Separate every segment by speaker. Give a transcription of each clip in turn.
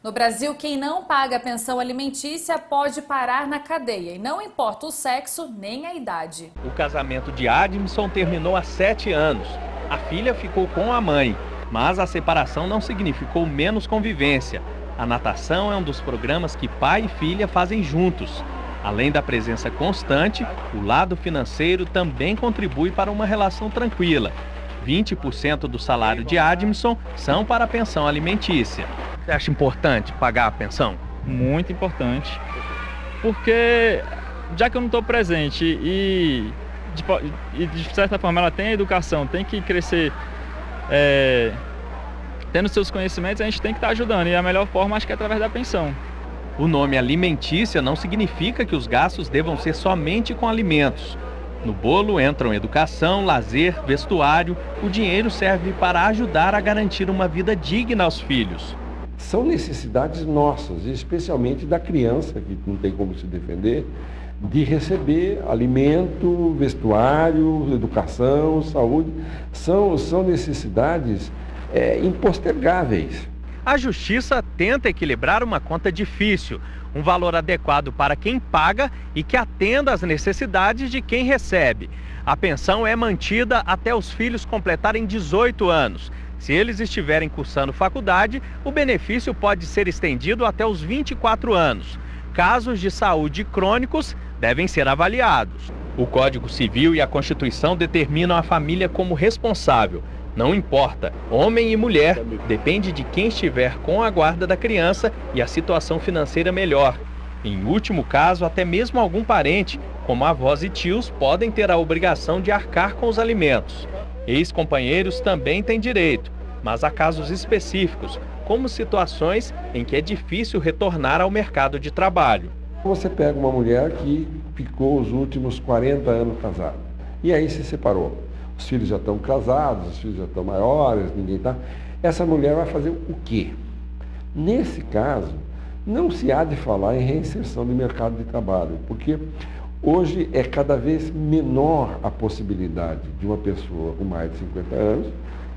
Speaker 1: No Brasil, quem não paga pensão alimentícia pode parar na cadeia e não importa o sexo nem a idade.
Speaker 2: O casamento de Admson terminou há sete anos. A filha ficou com a mãe, mas a separação não significou menos convivência. A natação é um dos programas que pai e filha fazem juntos. Além da presença constante, o lado financeiro também contribui para uma relação tranquila. 20% do salário de Admson são para a pensão alimentícia. Você acha importante pagar a pensão?
Speaker 3: Muito importante. Porque já que eu não estou presente e de, e de, certa forma ela tem a educação, tem que crescer é, tendo seus conhecimentos, a gente tem que estar tá ajudando. E a melhor forma acho que é através da pensão.
Speaker 2: O nome alimentícia não significa que os gastos devam ser somente com alimentos. No bolo entram educação, lazer, vestuário. O dinheiro serve para ajudar a garantir uma vida digna aos filhos
Speaker 4: são necessidades nossas, especialmente da criança, que não tem como se defender, de receber alimento, vestuário, educação, saúde. São, são necessidades é, impostergáveis.
Speaker 2: A justiça tenta equilibrar uma conta difícil, um valor adequado para quem paga e que atenda às necessidades de quem recebe. A pensão é mantida até os filhos completarem 18 anos. Se eles estiverem cursando faculdade, o benefício pode ser estendido até os 24 anos. Casos de saúde crônicos devem ser avaliados. O Código Civil e a Constituição determinam a família como responsável. Não importa, homem e mulher, depende de quem estiver com a guarda da criança e a situação financeira melhor. Em último caso, até mesmo algum parente, como avós e tios, podem ter a obrigação de arcar com os alimentos. Ex-companheiros também têm direito, mas há casos específicos, como situações em que é difícil retornar ao mercado de trabalho.
Speaker 4: Você pega uma mulher que ficou os últimos 40 anos casada e aí se separou. Os filhos já estão casados, os filhos já estão maiores, ninguém está. Essa mulher vai fazer o quê? Nesse caso, não se há de falar em reinserção de mercado de trabalho, porque Hoje é cada vez menor a possibilidade de uma pessoa com mais de 50 anos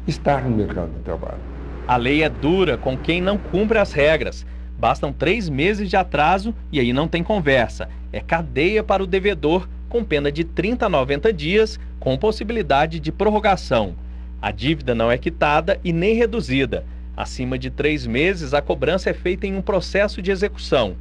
Speaker 4: estar no mercado de trabalho.
Speaker 2: A lei é dura com quem não cumpre as regras. Bastam três meses de atraso e aí não tem conversa. É cadeia para o devedor, com pena de 30 a 90 dias, com possibilidade de prorrogação. A dívida não é quitada e nem reduzida. Acima de três meses, a cobrança é feita em um processo de execução.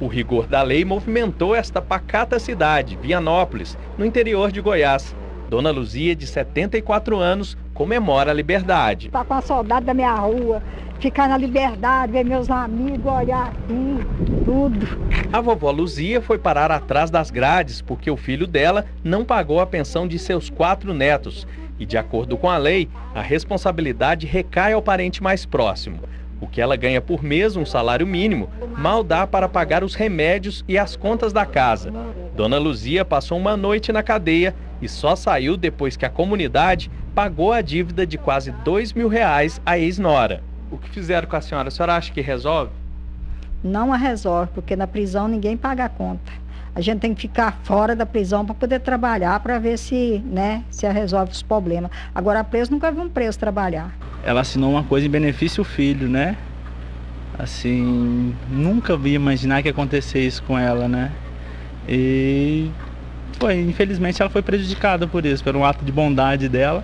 Speaker 2: O rigor da lei movimentou esta pacata cidade, Vianópolis, no interior de Goiás. Dona Luzia, de 74 anos, comemora a liberdade.
Speaker 5: Tá com a saudade da minha rua, ficar na liberdade, ver meus amigos, olhar aqui, tudo.
Speaker 2: A vovó Luzia foi parar atrás das grades porque o filho dela não pagou a pensão de seus quatro netos. E, de acordo com a lei, a responsabilidade recai ao parente mais próximo. O que ela ganha por mês, um salário mínimo, mal dá para pagar os remédios e as contas da casa. Dona Luzia passou uma noite na cadeia e só saiu depois que a comunidade pagou a dívida de quase dois mil reais à ex-nora. O que fizeram com a senhora? A senhora acha que resolve?
Speaker 5: Não a resolve, porque na prisão ninguém paga a conta. A gente tem que ficar fora da prisão para poder trabalhar, para ver se, né, se resolve os problemas. Agora, preso nunca viu um preso trabalhar
Speaker 6: ela assinou uma coisa em benefício ao filho, né? Assim, nunca vi imaginar que ia acontecer isso com ela, né? E foi, infelizmente ela foi prejudicada por isso, por um ato de bondade dela.